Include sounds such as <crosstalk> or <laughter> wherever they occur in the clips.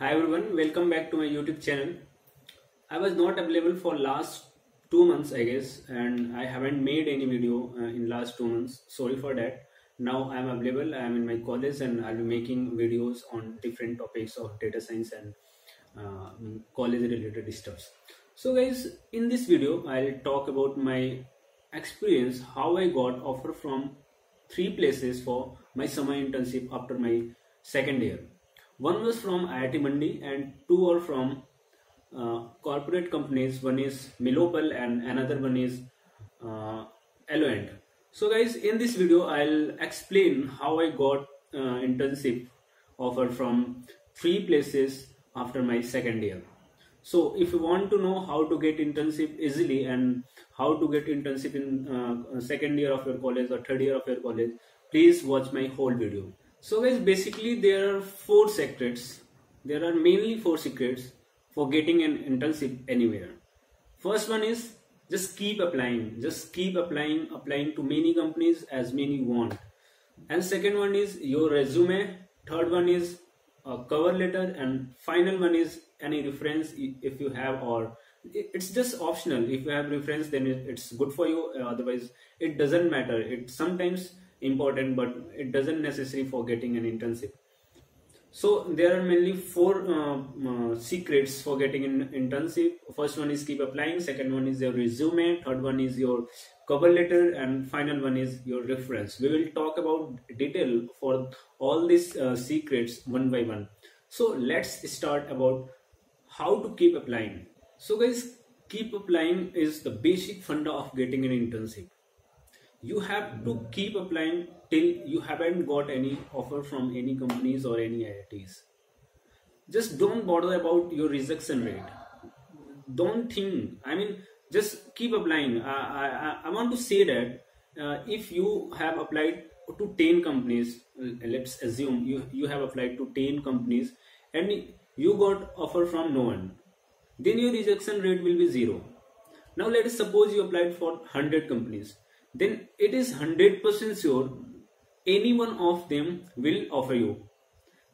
Hi everyone, welcome back to my YouTube channel. I was not available for last two months, I guess, and I haven't made any video uh, in last two months. Sorry for that. Now I'm available. I'm in my college and I'll be making videos on different topics of data science and uh, college related stuffs. So guys, in this video, I'll talk about my experience, how I got offer from three places for my summer internship after my second year. One was from IIT Mandi and two are from uh, corporate companies. One is Milople and another one is uh, YellowAnt. So guys, in this video, I'll explain how I got uh, internship offer from three places after my second year. So if you want to know how to get internship easily and how to get internship in uh, second year of your college or third year of your college, please watch my whole video. So guys, basically there are four secrets. There are mainly four secrets for getting an internship anywhere. First one is just keep applying. Just keep applying, applying to many companies as many want. And second one is your resume. Third one is a cover letter and final one is any reference if you have or it's just optional if you have reference then it's good for you otherwise it doesn't matter it sometimes important but it doesn't necessary for getting an internship. So there are mainly four uh, uh, secrets for getting an internship. First one is keep applying second one is your resume third one is your cover letter and final one is your reference. We will talk about detail for all these uh, secrets one by one. So let's start about how to keep applying. So guys keep applying is the basic funda of getting an internship you have to keep applying till you haven't got any offer from any companies or any IITs. Just don't bother about your rejection rate. Don't think. I mean, just keep applying. I, I, I want to say that uh, if you have applied to 10 companies, uh, let's assume you, you have applied to 10 companies and you got offer from no one, then your rejection rate will be zero. Now let us suppose you applied for 100 companies then it is 100% sure any one of them will offer you.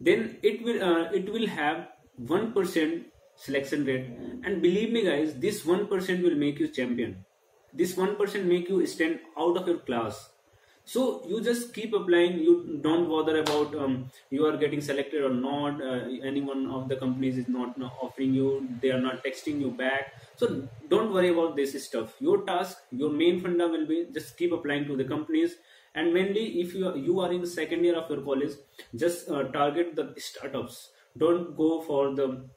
Then it will uh, it will have 1% selection rate. And believe me guys this 1% will make you champion. This 1% make you stand out of your class. So you just keep applying. You don't bother about um, you are getting selected or not. Uh, any one of the companies is not offering you. They are not texting you back so don't worry about this stuff. Your task your main funda will be just keep applying to the companies. And mainly if you are, you are in the second year of your college just uh, target the startups. Don't go for the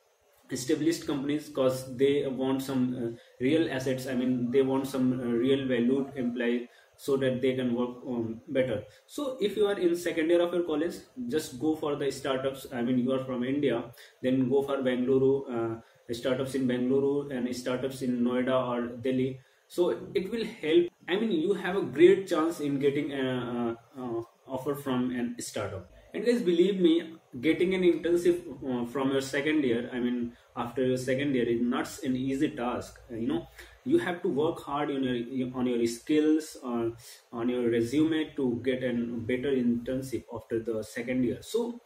established companies because they want some uh, real assets. I mean they want some uh, real valued employee so that they can work um, better. So if you are in second year of your college just go for the startups. I mean you are from india then go for bangalore uh, startups in bangalore and startups in noida or delhi. So it will help. I mean you have a great chance in getting an offer from an startup. And guys believe me getting an internship uh, from your second year i mean after your second year is not an easy task you know. You have to work hard on your on your skills on on your resume to get a better internship after the second year. So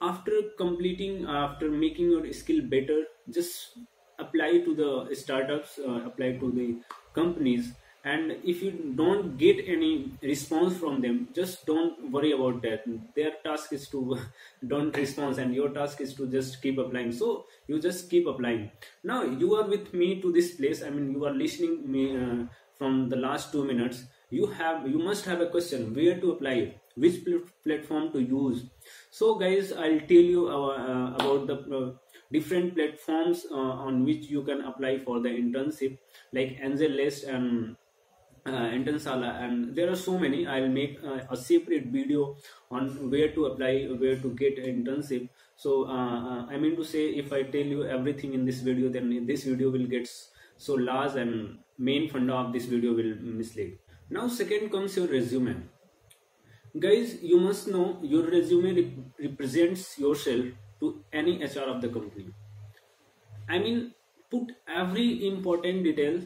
after completing after making your skill better just apply to the startups uh, apply to the companies. And if you don't get any response from them just don't worry about that. Their task is to <laughs> don't respond and your task is to just keep applying. So you just keep applying. Now you are with me to this place. I mean you are listening me uh, from the last two minutes. You have you must have a question. Where to apply? Which pl platform to use? So guys i'll tell you uh, uh, about the uh, different platforms uh, on which you can apply for the internship like AngelList and uh, Internshala and there are so many. I'll make uh, a separate video on where to apply where to get internship. So uh, uh, I mean to say if I tell you everything in this video then this video will get so large and main funda of this video will mislead. Now second comes your resume. Guys you must know your resume rep represents yourself to any HR of the company. I mean put every important detail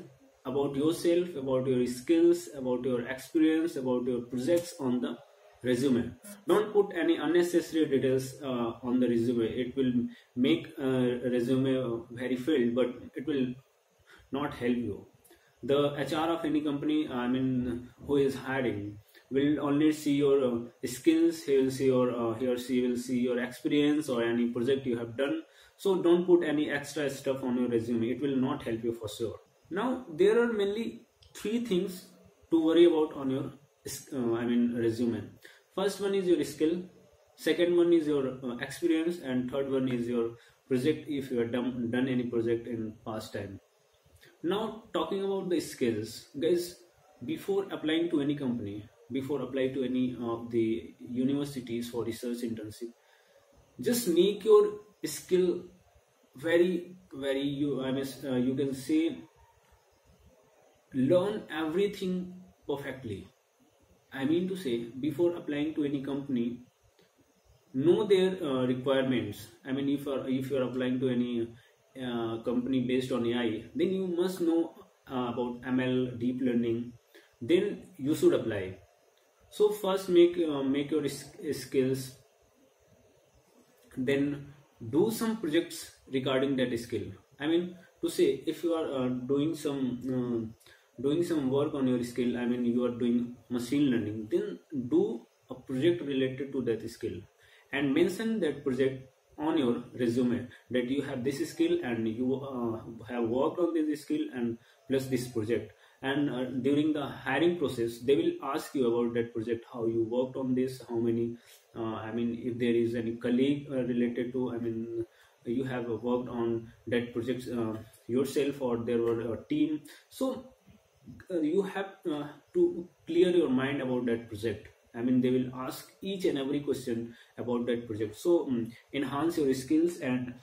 about yourself, about your skills, about your experience, about your projects on the resume. Don't put any unnecessary details uh, on the resume. It will make a resume very filled but it will not help you. The hr of any company i mean who is hiring will only see your uh, skills he will see your uh, he or she will see your experience or any project you have done. So don't put any extra stuff on your resume. It will not help you for sure. Now there are mainly three things to worry about on your uh, i mean resume. First one is your skill. Second one is your uh, experience. And third one is your project if you have done, done any project in past time. Now talking about the skills. Guys before applying to any company before applying to any of the universities for research internship just make your skill very very you i mean uh, you can say learn everything perfectly I mean to say, before applying to any company, know their uh, requirements. I mean, if you're, if you're applying to any uh, company based on AI, then you must know uh, about ML, deep learning. Then you should apply. So first, make uh, make your skills. Then do some projects regarding that skill. I mean, to say if you are uh, doing some uh, doing some work on your skill i mean you are doing machine learning then do a project related to that skill and mention that project on your resume that you have this skill and you uh, have worked on this skill and plus this project and uh, during the hiring process they will ask you about that project how you worked on this how many uh, i mean if there is any colleague uh, related to i mean you have worked on that project uh, yourself or there were a team. So uh, you have uh, to clear your mind about that project. I mean they will ask each and every question about that project. So um, enhance your skills and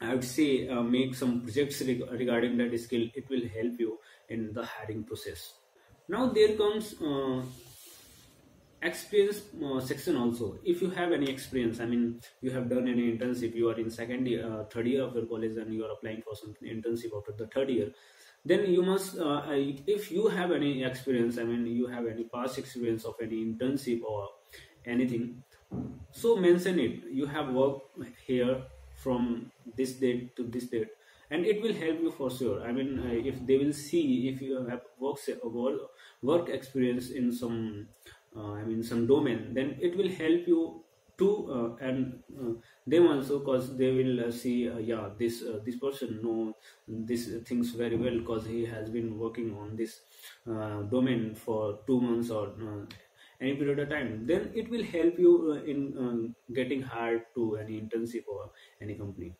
i would say uh, make some projects reg regarding that skill. It will help you in the hiring process. Now there comes uh, experience uh, section also. If you have any experience i mean you have done any internship you are in second year uh, third year of your college and you are applying for some internship after the third year then you must uh, if you have any experience i mean you have any past experience of any internship or anything so mention it. You have worked here from this date to this date and it will help you for sure. I mean uh, if they will see if you have work work experience in some uh, i mean some domain then it will help you to uh, and uh, them also because they will uh, see uh, yeah this uh, this person know these things very well because he has been working on this uh, domain for two months or any period of time. Then it will help you in getting hired to any internship or any company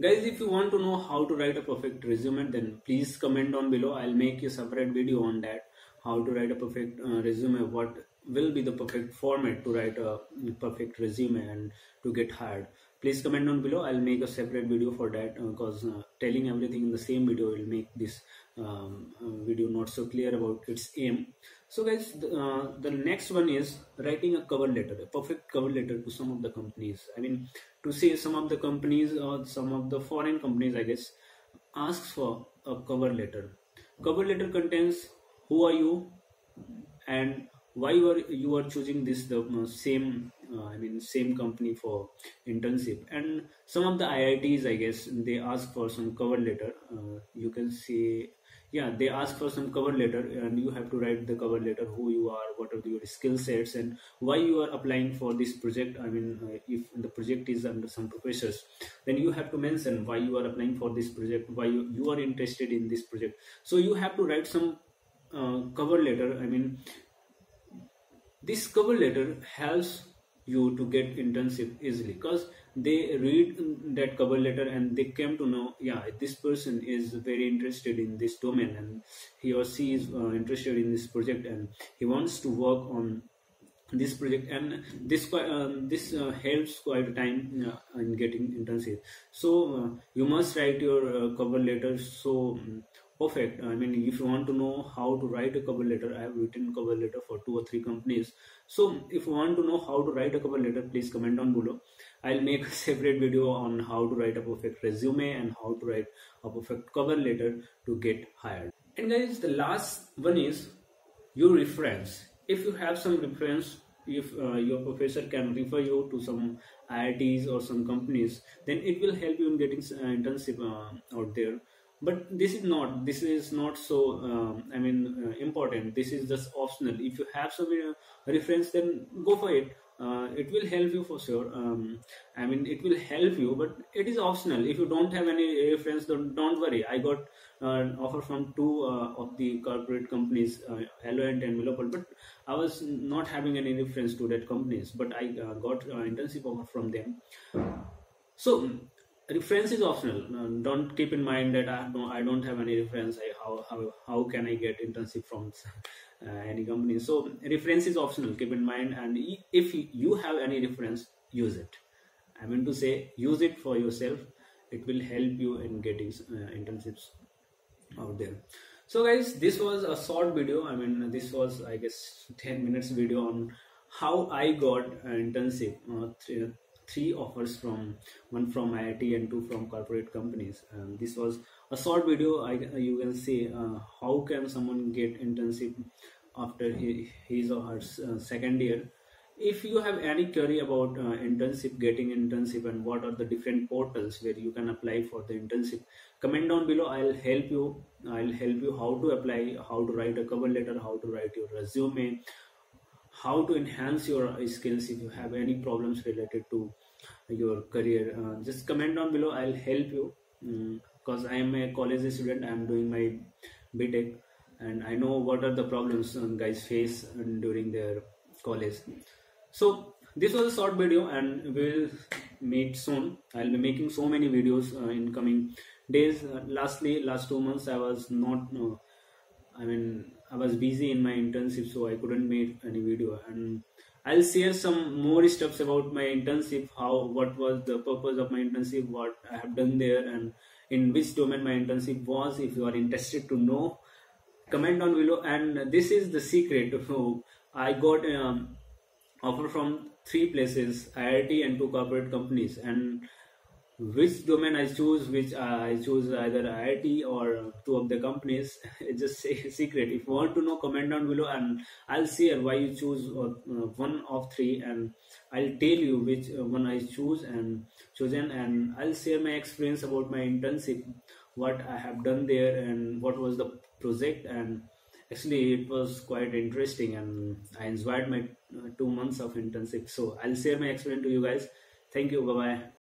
guys if you want to know how to write a perfect resume then please comment down below. I'll make a separate video on that how to write a perfect resume what will be the perfect format to write a perfect resume and to get hired. Please comment down below. I'll make a separate video for that because uh, uh, telling everything in the same video will make this um, uh, video not so clear about its aim. So guys the, uh, the next one is writing a cover letter a perfect cover letter to some of the companies. I mean to say some of the companies or some of the foreign companies i guess asks for a cover letter. Cover letter contains who are you and why you are you are choosing this the uh, same uh, i mean same company for internship? And some of the iits i guess they ask for some cover letter. Uh, you can see yeah they ask for some cover letter and you have to write the cover letter who you are what are your skill sets and why you are applying for this project. I mean uh, if the project is under some professors then you have to mention why you are applying for this project why you, you are interested in this project. So you have to write some uh, cover letter. I mean this cover letter helps you to get internship easily because they read that cover letter and they came to know yeah this person is very interested in this domain and he or she is uh, interested in this project and he wants to work on this project and this uh, this uh, helps quite a time uh, in getting internship. So uh, you must write your uh, cover letter so um, perfect. I mean if you want to know how to write a cover letter i have written cover letter for two or three companies. So if you want to know how to write a cover letter please comment down below. I'll make a <laughs> separate video on how to write a perfect resume and how to write a perfect cover letter to get hired. And guys the last one is your reference if you have some reference if uh, your professor can refer you to some IITs or some companies, then it will help you in getting uh, internship uh, out there. But this is not. This is not so. Um, I mean, uh, important. This is just optional. If you have some uh, reference, then go for it. Uh, it will help you for sure. Um, I mean, it will help you, but it is optional. If you don't have any reference, don't, don't worry. I got an offer from two of the corporate companies, uh, and Milople, but I was not having any reference to that companies, but I uh, got uh, internship offer from them. So reference is optional. Uh, don't keep in mind that I don't, I don't have any reference. I, how, how, how can I get internship from <laughs> uh, any company? So reference is optional. Keep in mind, and if you have any reference, use it. I mean to say, use it for yourself. It will help you in getting uh, internships out there so guys this was a short video. I mean this was i guess 10 minutes video on how i got an internship uh, three, three offers from one from iit and two from corporate companies. And this was a short video. I you can see uh, how can someone get internship after his or her uh, second year? If you have any query about uh, internship getting internship and what are the different portals where you can apply for the internship comment down below. I'll help you i'll help you how to apply how to write a cover letter how to write your resume how to enhance your skills if you have any problems related to your career. Uh, just comment down below. I'll help you. Because um, i am a college student. I am doing my btech and i know what are the problems um, guys face during their college. So this was a short video and we'll meet soon. I'll be making so many videos uh, in coming days uh, lastly last two months i was not i mean i was busy in my internship so i couldn't make any video. And i'll share some more steps about my internship how what was the purpose of my internship what i have done there and in which domain my internship was if you are interested to know comment down below. And this is the secret. <laughs> I got um, offer from three places IIT and two corporate companies. And which domain I choose which uh, I choose either IIT or two of the companies <laughs> it's just a secret. If you want to know comment down below and I'll share why you choose uh, one of three and I'll tell you which uh, one I choose and chosen and I'll share my experience about my internship what I have done there and what was the project and actually it was quite interesting and i enjoyed my uh, two months of internship. So i'll share my experience to you guys. Thank you. Bye bye